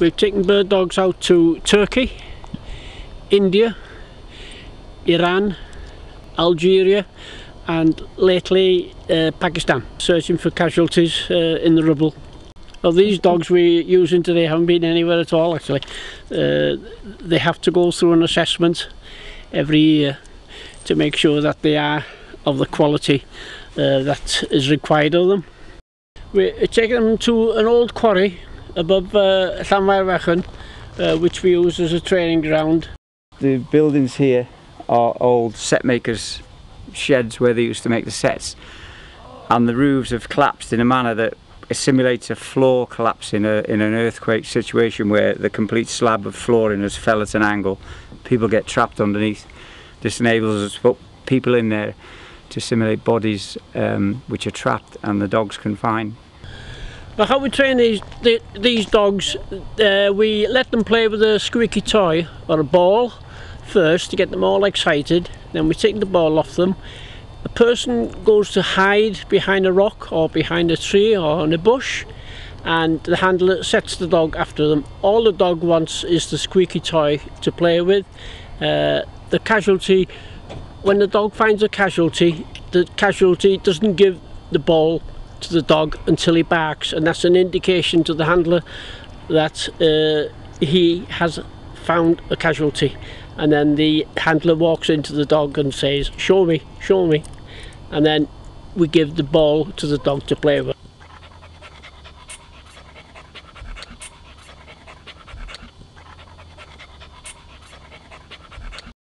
We've taken BIRD dogs out to Turkey, India, Iran, Algeria and lately uh, Pakistan searching for casualties uh, in the rubble. These dogs we're using today haven't been anywhere at all actually. Uh, they have to go through an assessment every year to make sure that they are of the quality uh, that is required of them. We're taking them to an old quarry above uh, Llanfairfechan, uh, which we use as a training ground. The buildings here are old set makers sheds where they used to make the sets and the roofs have collapsed in a manner that simulates a floor collapse in, a, in an earthquake situation where the complete slab of flooring has fell at an angle. People get trapped underneath. This enables us to put people in there to simulate bodies um, which are trapped and the dogs can find. But how we train these the, these dogs, uh, we let them play with a squeaky toy or a ball first to get them all excited. Then we take the ball off them. A person goes to hide behind a rock or behind a tree or in a bush and the handler sets the dog after them. All the dog wants is the squeaky toy to play with. Uh, the casualty, when the dog finds a casualty, the casualty doesn't give the ball to the dog until he barks and that's an indication to the handler that uh, he has found a casualty. And then the handler walks into the dog and says show me show me. And then we give the ball to the dog to play with